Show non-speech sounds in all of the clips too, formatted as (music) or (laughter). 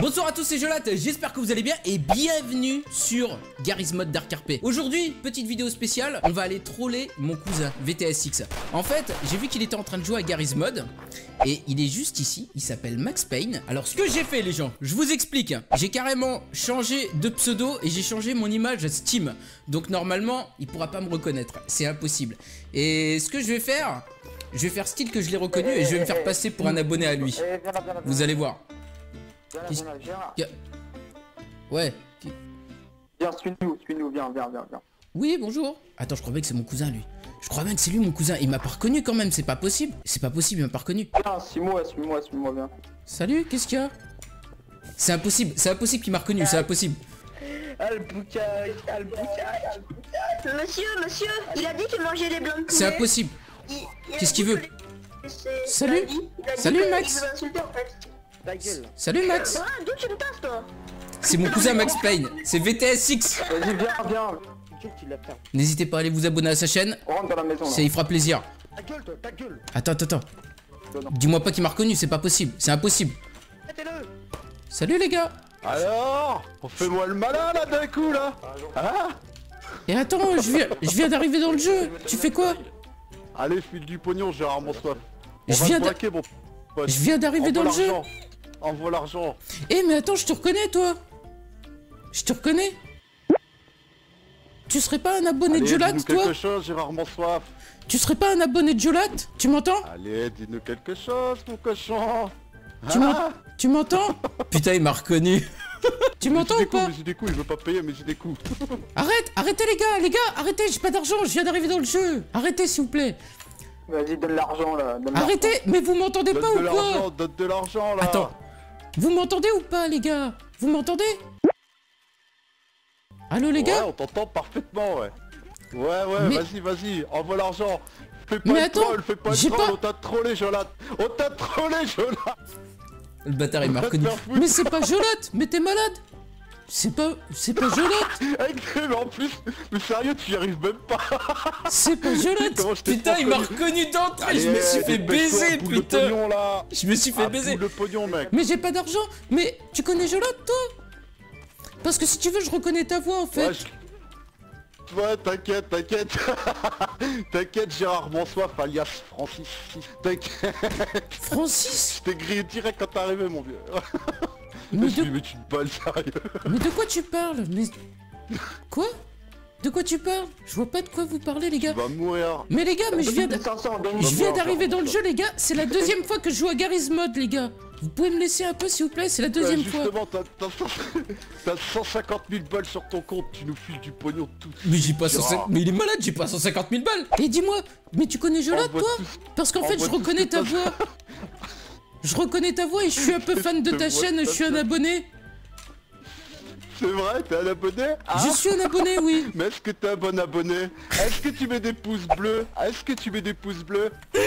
Bonsoir à tous, c'est Jolat, j'espère que vous allez bien et bienvenue sur Garry's Mod Dark RP. Aujourd'hui, petite vidéo spéciale, on va aller troller mon cousin VTSX. En fait, j'ai vu qu'il était en train de jouer à Garry's Mod et il est juste ici, il s'appelle Max Payne. Alors ce que j'ai fait les gens, je vous explique. J'ai carrément changé de pseudo et j'ai changé mon image Steam. Donc normalement, il pourra pas me reconnaître, c'est impossible. Et ce que je vais faire, je vais faire style que je l'ai reconnu et je vais me faire passer pour un abonné à lui. Vous allez voir. Viens là, viens là, viens là. Ouais. Viens, suis-nous, suis-nous, viens, viens, viens, viens. Oui, bonjour. Attends, je crois bien que c'est mon cousin, lui. Je crois bien que c'est lui, mon cousin. Il m'a pas reconnu quand même, c'est pas possible. C'est pas possible, il m'a pas reconnu. Viens, suis-moi, suis-moi, suis-moi, viens. Salut, qu'est-ce qu'il y a? C'est impossible, c'est impossible qu'il m'a reconnu, c'est impossible. Monsieur, monsieur, il a dit qu'il mangeait des blancs de poulet. C'est impossible. Qu'est-ce qu'il veut les- Salut. Salut, Max. Ta gueule. Salut, Max. Ah, d'où tu me tasses toi C'est mon cousin Max Payne. C'est VTSX. Vas-y, viens, viens. Fait N'hésitez pas à aller vous abonner à sa chaîne. On rentre dans la maison là. Ça y fera plaisir. Ta gueule, toi, ta gueule. Attends, attends, attends. Dis-moi pas qu'il m'a reconnu, c'est pas possible. C'est impossible. Salut, les gars. Alors On fait moi le malin là d'un coup là Hein Et attends, je viens, je viens d'arriver dans le jeu. Tu fais quoi Allez file du pognon, j'ai rarement soif. Je viens mon viens d'arriver dans le jeu. Envoie l'argent. Eh mais attends, je te reconnais toi Je te reconnais Tu serais pas un abonné de Jolat dis-nous toi quelque chose, j'ai rarement soif. Tu serais pas un abonné de Jolat Tu m'entends Allez, dis-nous quelque chose, mon cochon. Tu m'en- Tu m'entends (laughs) Putain il m'a reconnu Tu m'entends j'ai ou des coups, pas mais j'ai des coups, il veut pas payer, mais j'ai des coups. (laughs) Arrête Arrêtez les gars Les gars Arrêtez J'ai pas d'argent Je viens d'arriver dans le jeu Arrêtez s'il vous plaît Vas-y, donne l'argent là. donne Arrêtez Mais vous m'entendez pas Donne de ou quoi l'argent, donne de l'argent là. Attends Vous m'entendez ou pas les gars? Vous m'entendez? Allô les Ouais, gars on t'entend parfaitement, ouais. Ouais, ouais, Mais- vas-y, vas-y, envoie l'argent. Fais pas Mais le attends, troll, fais pas le troll, pas- on t'a trollé, Jolat. On t'a trollé, Jolat. Le bâtard il m'a reconnu. Mais c'est pas Jolat Mais t'es malade? C'est pas... C'est pas Jolat (laughs) Avec mais en plus, mais sérieux, tu y arrives même pas. (laughs) C'est pas t'ai Putain, il m'a reconnu d'entrée, je me suis fait dépêche-toi, baiser, putain pognon, là. Je me suis fait Ah, baiser de pognon, mec. Mais j'ai pas d'argent Mais tu connais Jolat, toi? Parce que si tu veux, je reconnais ta voix, en fait Ouais, je- Ouais, t'inquiète, t'inquiète. (laughs) t'inquiète, Gérard Bonsoif, alias Francis. T'inquiète, Francis? Je t'ai grillé direct quand t'es arrivé, mon vieux. Mais lui de... mets une balle, sérieux. mais de quoi tu parles? Mais... Quoi? De quoi tu parles? Je vois pas de quoi vous parlez, les gars. Tu vas mourir. Mais les gars, mais je viens de... 500, donne Je viens d'arriver dans le jeu les gars, c'est la deuxième fois que je joue à Garry's Mod les gars. Vous pouvez me laisser un peu s'il vous plaît, c'est la deuxième Ouais, fois. justement, t'as t'as- (laughs) t'as 150 000 balles sur ton compte, tu nous files du pognon tout. Mais j'ai pas. 150... Mais il est malade, j'ai pas 150 000 balles. Et dis-moi, mais tu connais Envoie toi? Parce qu'en fait je reconnais ta voix (laughs) Je reconnais ta voix et je suis un peu (laughs) fan de Je ta chaîne, je suis un abonné. C'est vrai, t'es un abonné Ah. Je suis un abonné oui. (laughs) Mais est-ce que t'es un bon abonné Est-ce que tu mets des pouces bleus Est-ce que tu mets des pouces bleus (laughs)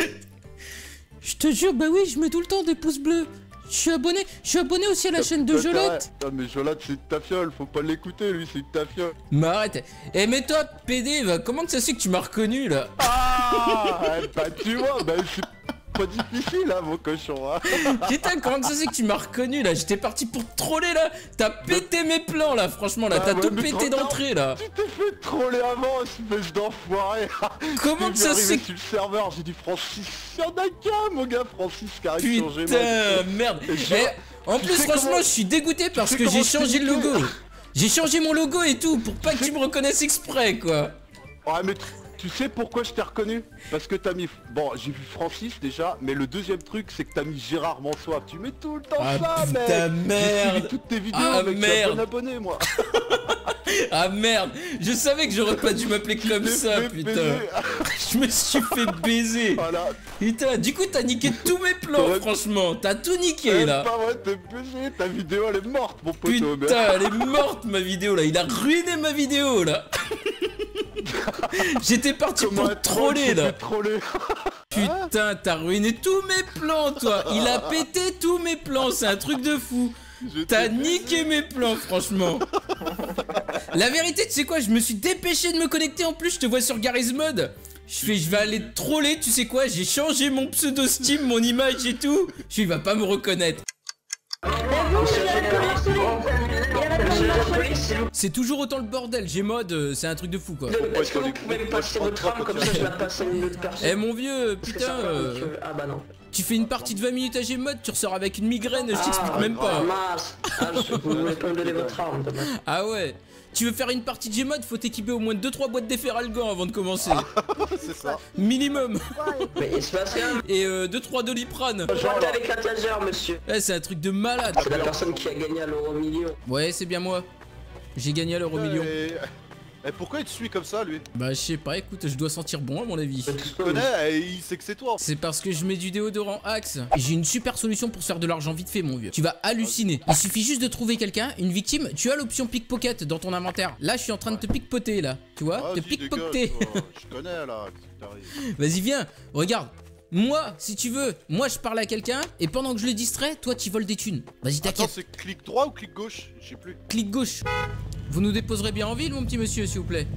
Je te jure, bah oui, je mets tout le temps des pouces bleus. Je suis abonné, je suis abonné aussi à la chaîne de intérêt. Non mais Jolat c'est de ta fiole, faut pas l'écouter lui, c'est de ta fiole. Mais arrête. Eh mais toi, PD, va, comment que ça c'est que tu m'as reconnu là? Ah Bah tu vois, bah c'est pas difficile hein mon cochon hein. Putain, comment que ça c'est que tu m'as reconnu là? J'étais parti pour te troller là. T'as pété mes plans là, franchement là, Ah, t'as tout pété trop d'entrée là. Tu t'es fait troller avant, espèce d'enfoiré. (laughs) Comment que ça c'est sur le serveur, j'ai dit Francis, y'en a qu'un mon gars Francis qui arrive sur Gmail. Putain, merde. En plus franchement comment- je suis dégoûté parce que comment j'ai changé le logo. J'ai changé mon logo et tout pour pas que tu me reconnaisses exprès quoi. Ouais mais tu- sais pourquoi je t'ai reconnu? Parce que t'as mis... Bon j'ai vu Francis déjà, mais le deuxième truc c'est que t'as mis Gérard Mansoif. Tu mets tout le temps Ah, ça mec! J'ai merde. toutes tes vidéos Ah, un merde. bon abonné moi! (laughs) Ah merde! Je savais que j'aurais pas dû m'appeler comme ça putain! baiser. (laughs) Je me suis fait baiser! Voilà. Putain, du coup t'as niqué tous mes plans franchement! T'as tout niqué là! pas vrai, t'es baisé, ta vidéo elle est morte mon mais- Putain, elle est morte ma vidéo là, il a ruiné ma vidéo là (laughs) (laughs) J'étais parti Comment pour troller là. troller. (laughs) Putain, t'as ruiné tous mes plans toi. Il a pété tous mes plans, c'est un truc de fou. T'as niqué mes plans franchement. (laughs) La vérité, tu sais quoi, je me suis dépêché de me connecter en plus, je te vois sur Garry's Mod Je fais, je vais aller troller, tu sais quoi, j'ai changé mon pseudo Steam, mon image et tout. Je il va pas me reconnaître. Vous C'est toujours autant le bordel. Gmod, euh, c'est un truc de fou quoi. Est-ce que vous pouvez me passer votre pas comme ça tu je fais. la passe à une autre personne Eh mon vieux, putain, euh, monsieur. Ah bah non. tu fais une partie de 20 minutes à Gmod, tu ressors avec une migraine, je t'explique Ah, même Ah pas. mince Ah, je- vous voulez pas me donner votre arme dommage. Ah ouais. Tu veux faire une partie de Gmod, faut t'équiper au moins 2-3 boîtes d'efferalgan avant de commencer. C'est ça. Minimum. Mais il se passe rien Et euh, 2-3 doliprane. Je rentre avec taser monsieur Eh, c'est un truc de malade. C'est la personne qui a gagné à l'euro million Ouais, c'est bien moi. J'ai gagné à l'euro million. Et... et pourquoi il te suit comme ça, lui Bah, je sais pas, écoute, je dois sentir bon à mon avis. Il te connaît et il sait que c'est toi. C'est parce que je mets du déodorant Axe. J'ai une super solution pour se faire de l'argent vite fait, mon vieux. Tu vas halluciner. Il suffit juste de trouver quelqu'un, une victime. Tu as l'option pickpocket dans ton inventaire. Là, je suis en train de te pickpoter, là. Tu vois? Te pickpocketer. dégage, toi. (laughs) Je connais là. Vas-y, viens. Regarde. Moi, si tu veux, moi je parle à quelqu'un et pendant que je le distrais, toi tu voles des thunes. Vas-y, Attends, t'inquiète. c'est clic droit ou clic gauche Je sais plus. Clic gauche. Vous nous déposerez bien en ville, mon petit monsieur, s'il vous plaît.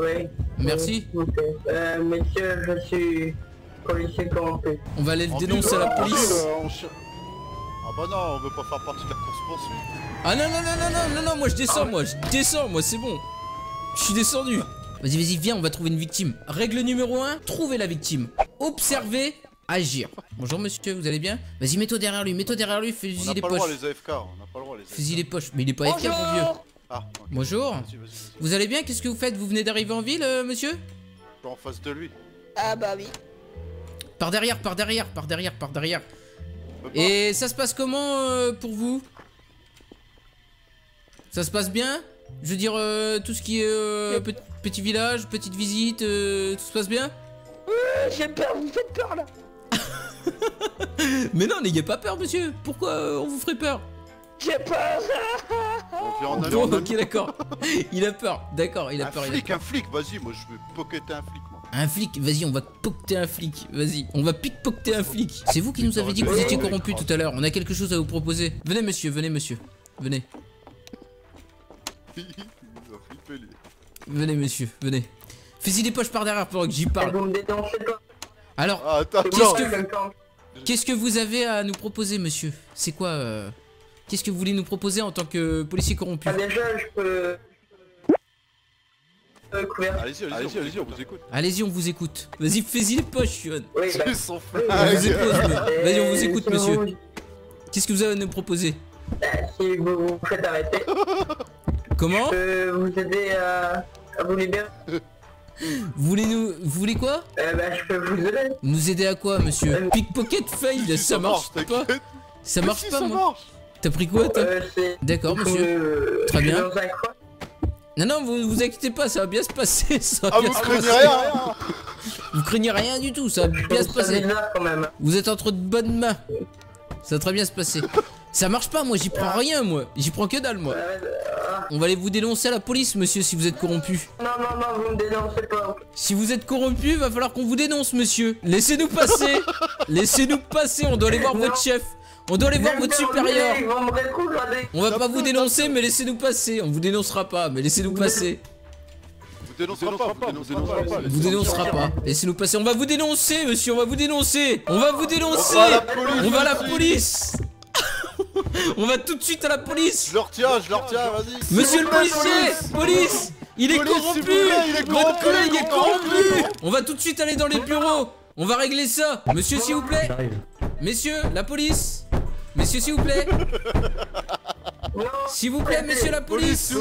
Oui. Merci. S'il vous plaît. Euh, monsieur, je suis policier corrompu. On va aller le En dénoncer ville, à la ville, police. euh, Ah bah non, on veut pas faire partie de la course poursuite. Ah non, non, non, non, non, non, non, moi je descends, moi je descends, moi c'est bon. Je suis descendu. Vas-y, vas-y, viens, on va trouver une victime. Règle numéro 1, trouver la victime. Observer, agir. Bonjour monsieur, vous allez bien? Vas-y, mets-toi derrière lui, mets-toi derrière lui, On fais-y n'a les pas le droit poches. les AFK, on n'a pas le droit les AFK. Fais-y les poches. Mais il est pas FK, mon vieux. Ah. Bonjour. Vas-y. Vous allez bien? Qu'est-ce que vous faites? Vous venez d'arriver en ville, euh, monsieur? Je suis en face de lui. Ah bah oui. Par derrière, par derrière, par derrière, par derrière. On. Et ça se passe comment euh, pour vous? Ça se passe bien? Je veux dire, euh, tout ce qui est euh, pe- petit village, petite visite, euh, tout se passe bien J'ai peur, vous me faites peur là. (laughs) Mais non, n'ayez pas peur, monsieur Pourquoi euh, on vous ferait peur J'ai peur. On vient en. Bon, ok, d'accord. (laughs) Il a peur, d'accord, il a Un peur. il a flic, peur. un flic, vas-y, moi je vais pocketer un flic, moi. Un flic, vas-y, on va pocter un flic. Vas-y, on va pickpocter un flic. C'est vous qui nous avez dit que vous étiez corrompu tout à l'heure. On a quelque chose à vous proposer. Venez, monsieur, venez, monsieur. Venez, Il lui. venez, monsieur, venez. Fais-y des poches par derrière pendant que j'y Et parle. vous me dénoncez pas Alors, Ah, Qu'est-ce que- quelqu'un. Qu'est-ce que vous avez à nous proposer, monsieur? C'est quoi euh, Qu'est-ce que vous voulez nous proposer en tant que policier corrompu Ah, déjà, je peux... Euh. Allez-y, allez-y, allez-y, on vous écoute. Allez-y, on vous écoute. Vas-y, fais-y les poches, Yohan. Oui, bah... On vous bah, écoute, Vas-y, on vous écoute, si monsieur. Qu'est-ce que vous avez à nous proposer? Euh, Si vous vous faites arrêter, (laughs) Comment je peux vous aider à, à vous libérer. Vous voulez nous... Vous voulez quoi Euh, bah, je peux vous aider. Nous aider à quoi, monsieur Pickpocket fail, Si, ça marche pas. Ça marche si, pas, ça moi. T'as pris quoi, toi Euh. D'accord, monsieur. Très bien. Non, non, vous vous inquiétez pas, ça va bien se passer. (laughs) Ça va Ah, bien vous se craignez passer. rien, rien. Vous craignez rien du tout, ça va Je bien se passer. bizarre quand même. Vous êtes entre de bonnes mains. Ça va très bien se passer. Ça marche pas, moi j'y prends rien, moi. J'y prends que dalle, moi. On va aller vous dénoncer à la police, monsieur, si vous êtes corrompu. non, non, non, vous me dénoncez pas. Si vous êtes corrompu, va falloir qu'on vous dénonce, monsieur. Laissez-nous passer. (laughs) Laissez-nous passer, on doit aller voir votre chef. On doit aller voir votre supérieur. On va pas vous dénoncer, mais laissez-nous passer. On vous dénoncera pas, mais laissez-nous passer. Vous dénoncerez pas, vous dénoncerez pas. On vous dénoncera pas. Laissez-nous passer. On va vous dénoncer, monsieur. On va vous dénoncer. On va vous dénoncer. On va à la police, On va tout de suite à la police. Je le retiens, je le retiens, vas-y. Monsieur le policier Police. Il est corrompu. Votre corrompu, collègue est corrompu. On va tout de suite aller dans les bureaux. On va régler ça. Monsieur, s'il vous plaît. Messieurs, la police. Messieurs, s'il vous plaît. S'il vous plaît, messieurs, la Police.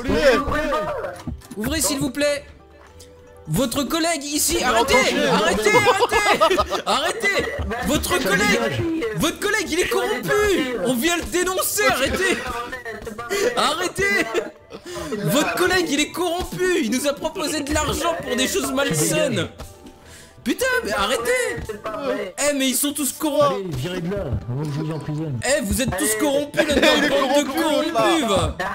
Ouvrez, s'il vous plaît votre collègue ici, arrêtez, arrêtez, arrêtez, arrêtez, votre collègue, votre collègue, il est corrompu, on vient le dénoncer, arrêtez, arrêtez, votre collègue, il est corrompu, il nous a proposé de l'argent pour des choses malsaines. Putain, mais arrêtez. Eh, mais ils sont tous corrompus. Allez, virez de là, avant que je vous emprisonne. Eh, vous êtes tous corrompus là-dedans, bande de corrompu, corrompus,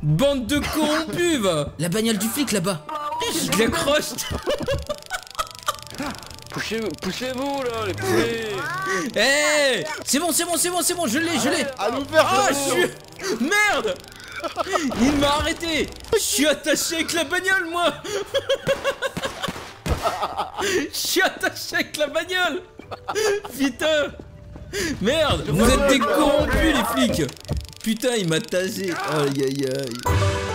Bande de corrompus, va La bagnole du flic, là-bas Je l'accroche Poussez-vous, poussez-vous là, les poulets Eh C'est bon, c'est bon, c'est bon, c'est bon, je l'ai, je l'ai. À l'ouverture. Ah, je suis... Merde. Il m'a arrêté. Je suis attaché avec la bagnole, moi. Je suis attaché avec la bagnole. Putain. Merde. Vous êtes des corrompus, les flics. Putain, il m'a tasé. Aïe aïe aïe.